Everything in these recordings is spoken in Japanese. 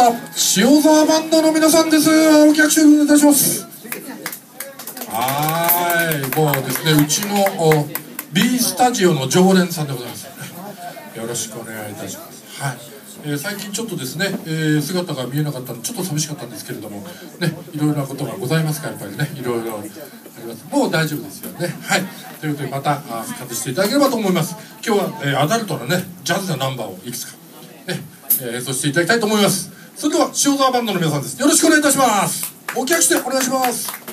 した塩沢バンドの皆さんです。お客手いたします。はい。もうですねうちの B スタジオの常連さんでございます。よろしくお願いいたします。はい。えー、最近ちょっとですね、えー、姿が見えなかったのでちょっと寂しかったんですけれどもねいろいろなことがございますからやっぱりねいろいろあります。もう大丈夫ですよね。はい。ということでまた復活していただければと思います。今日は、えー、アダルトのねジャズなナンバーをいくつかね、えー、演奏していただきたいと思います。それでは塩沢バンドの皆さんです。よろしくお願いいたします。お客してお願いします。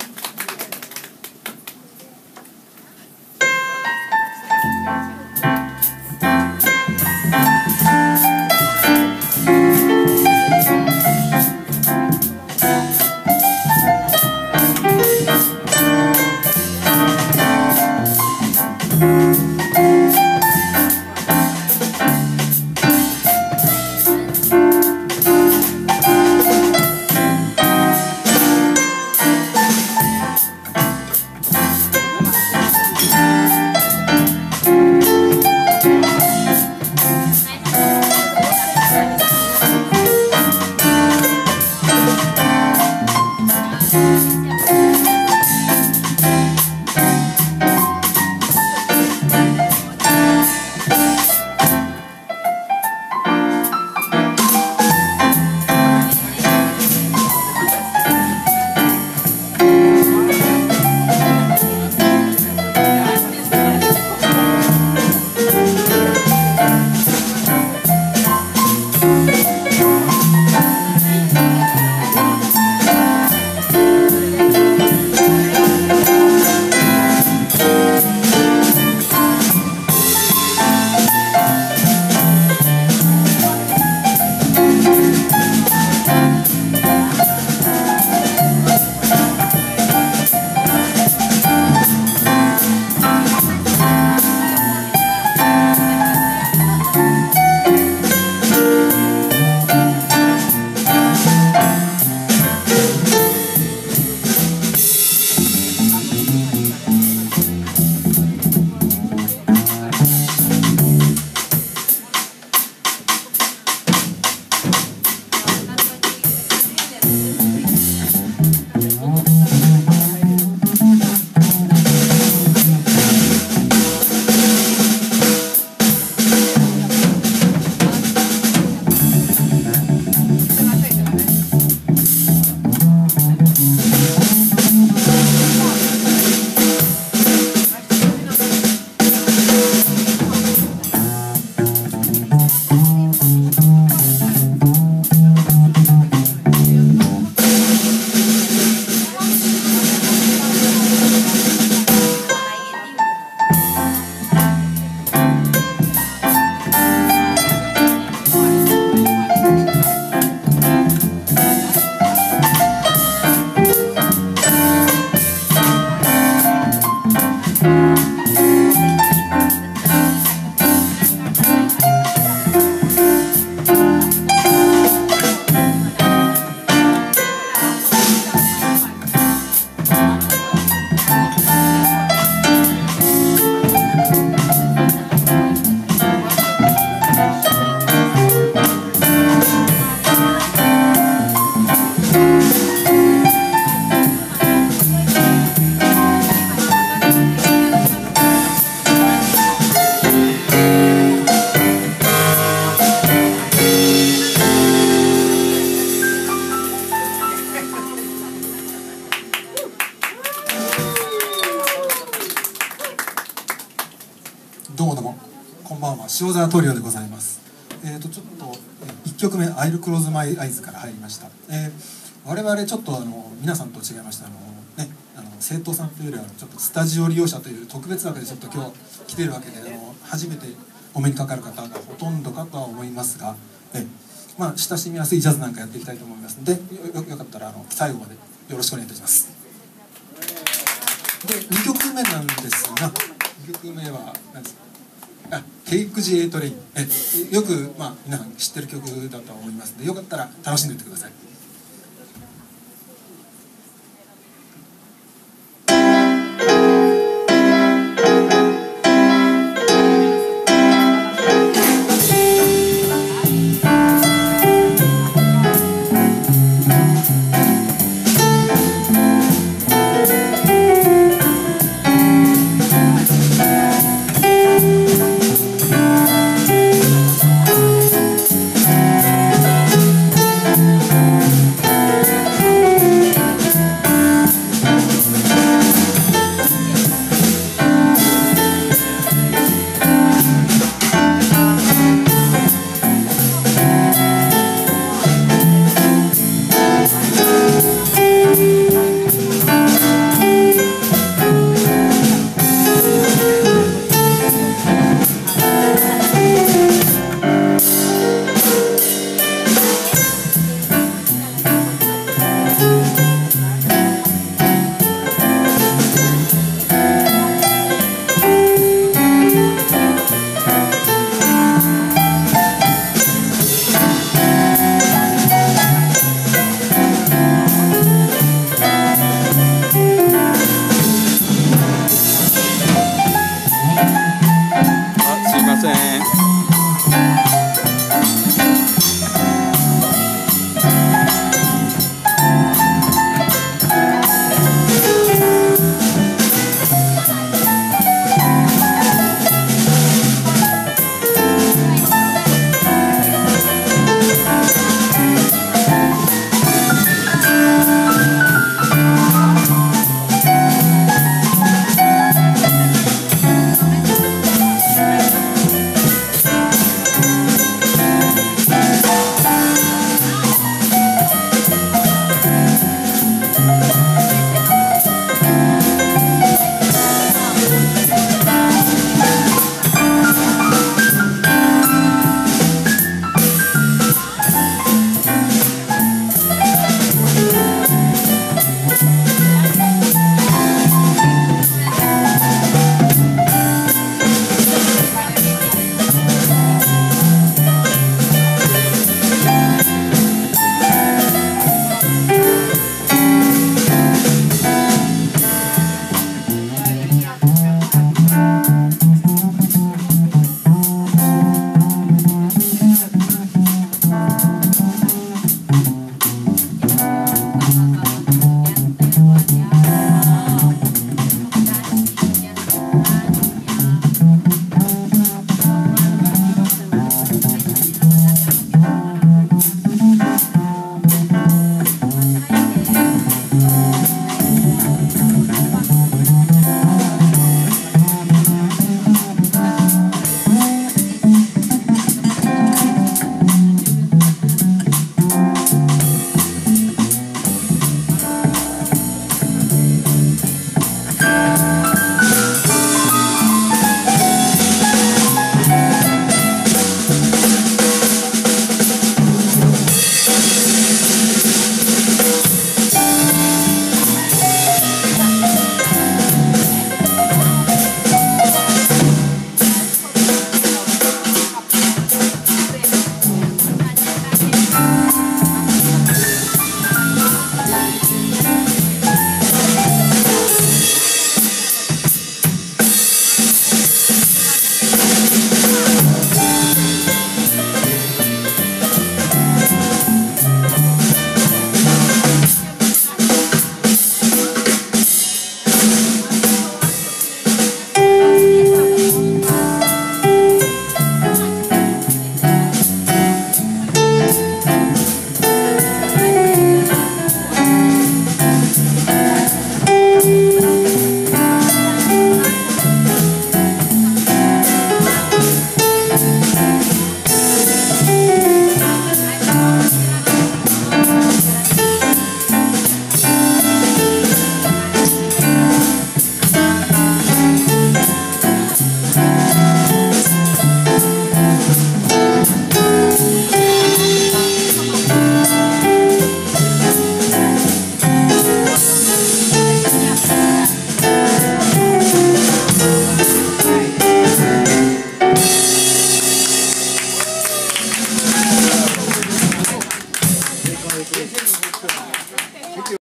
塩沢トリオでございます。えっ、ー、とちょっと1曲目「アイルクローズマイアイズから入りました、えー、我々ちょっとあの皆さんと違いましてあのねあの生徒さんというよりはちょっとスタジオ利用者という特別枠でちょっと今日来てるわけであの初めてお目にかかる方がほとんどかとは思いますがえまあ親しみやすいジャズなんかやっていきたいと思いますのでよかったらあの最後までよろしくお願いいたします。で2曲目なんですが2曲目は何ですか？あテイク G エイトレイン。えよくまあ皆さん知ってる曲だと思いますのでよかったら楽しんでいってください。